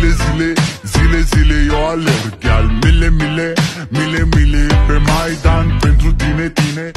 Zile, zile, zile, zile eu alerg. Chiar mile, mile, mile, mile Pe Maidan pentru tine, tine.